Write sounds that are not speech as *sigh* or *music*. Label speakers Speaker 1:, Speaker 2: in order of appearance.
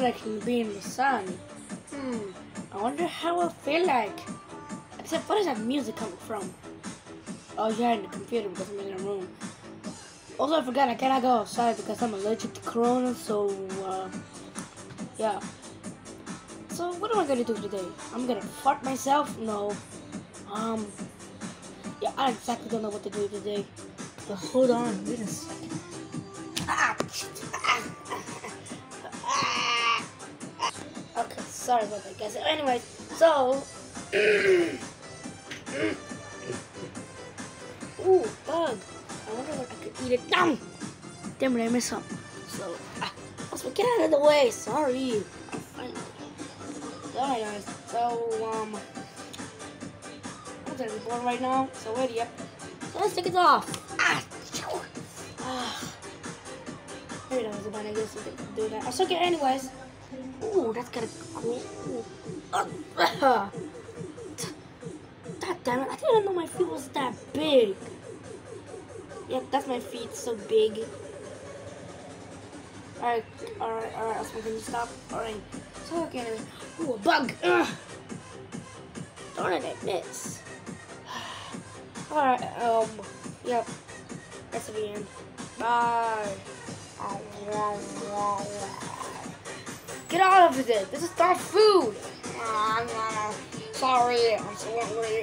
Speaker 1: like you be in the sun. Hmm. I wonder how I feel like. Except where is that music coming from? Oh yeah, in the computer because I'm in a room. Also, I forgot I cannot go outside because I'm allergic to corona. So, uh, yeah. So, what am I gonna do today? I'm gonna fart myself? No. Um. Yeah, I exactly don't know what to do today. But hold on, wait a second. Sorry about that, guys. Anyways, so. *clears throat* Ooh, bug. I wonder if I could eat it. Damn! Damn it, I missed some. So, ah, also, get out of the way. Sorry. I'm fine. Alright, guys. So, um. I'm be bored right now. So, wait, yep. So, let's take it off. Ah! ah. Maybe that was a bad idea to do that. I'll suck it anyways. Ooh, that's kind of cool. God damn it, I didn't know my feet was that big. Yep, that's my feet, so big. Alright, alright, alright, Osmond, can you stop? Alright. So again, ooh, a bug! Ugh. Darn it, I missed. *sighs* Alright, um, yep. That's the end. Bye. Get out of it! This is not food! Ah, sorry, I'm sorry.